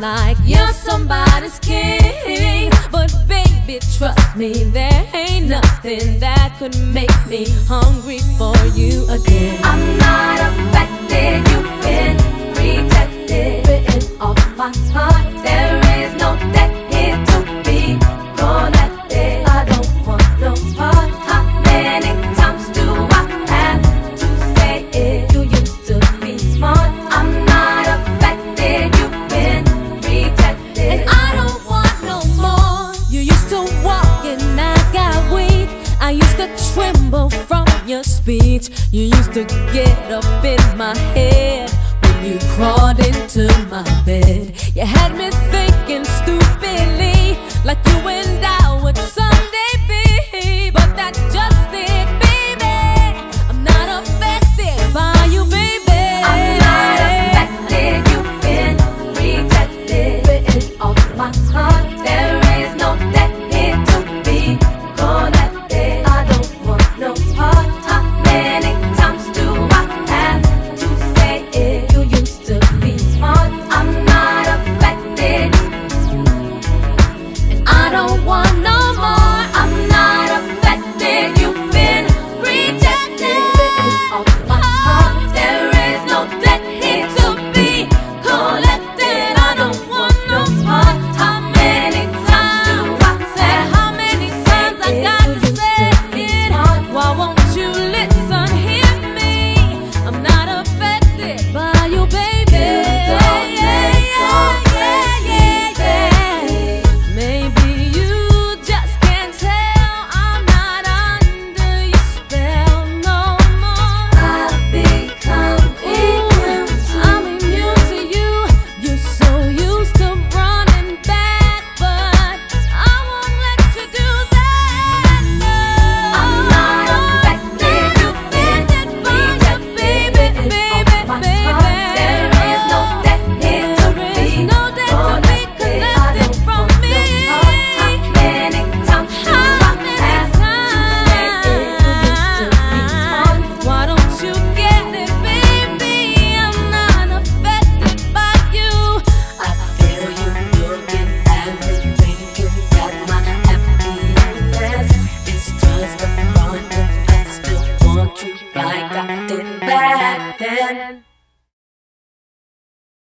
like you're somebody's king. But baby, trust me, there ain't nothing that could make me hungry for you again. to walk and I got weak. I used to tremble from your speech. You used to get up in my head when you crawled into my bed. You had me thinking stupidly, like you and And